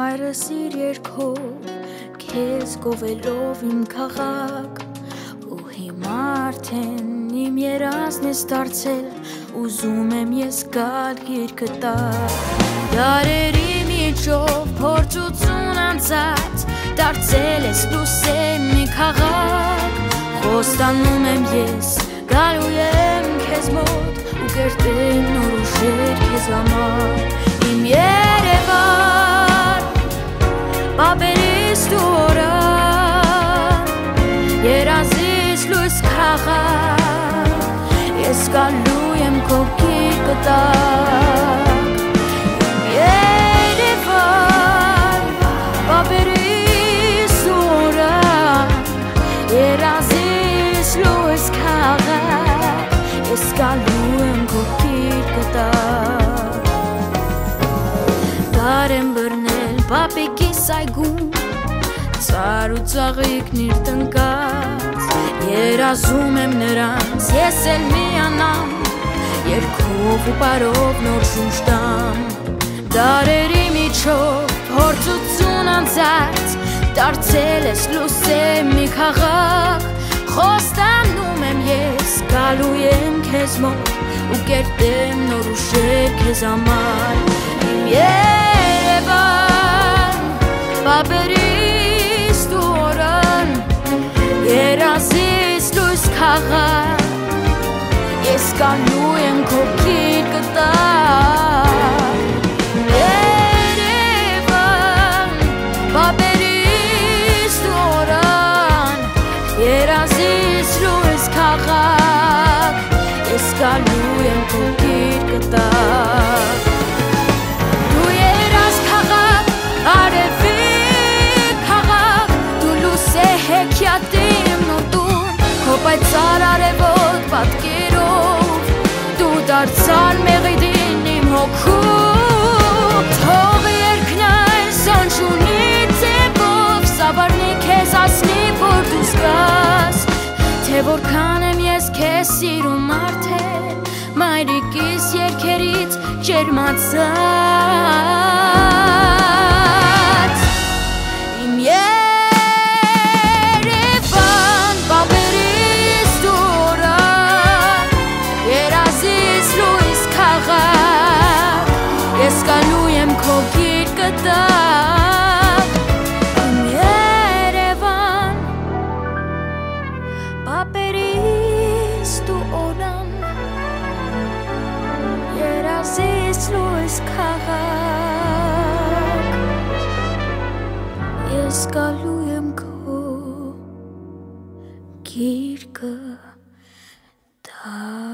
մայրս իր երկով քեզ գովելով իմ քաղաք ու հիմա արդեն իմ երազն ես դարձել ուզում եմ ես գալ երկը տալ դարերի միջով փորձություն անցած դարձել ես լուսեմ մի քաղաք խոստանում եմ ես գալու եմ քեզ մոտ ու կերտեմ նոր ուշեր քեզ համար Պապերիս դուրա Երազիս լույս քաղաք Ես գալու եմ քո կտակ պապիկի սայգում Ծար ու ծաղիկն իր տնկած Երազում եմ նրանց ես էլ միանամ Երկով ու պարով նոր շունչ տամ Դարերի միջով փորձություն անցած Դարձել ես լուսեմ մի քաղաք Խոստանում եմ ես գալու եմ քեզ մոտ ու կերտեմ նոր ուշեր քեզ համար իմ Երևան Պապերիս դուրան Երազիս լույս քաղաք Ես կանու եմ քո քիր կտակ Երևան Պապերիս դուրան Երազիս լույս քաղաք հեքյատիմ նոտուն Քո պայծար արևոտ պատկերով Դու դարձար մեղիդին իմ հոգու Թող երկնայ սանչունի ձևով Սավարնի քեզ ասնի, որ դու զգաս Թե որքան եմ ես քեզ սիրում արդեն Մայրիկիս երկերից ջերմացած կտակ Իմ Երևան Պապերիս դու օրան Երազիս լույս քաղաք Ես գալու եմ քո գիրկը տակ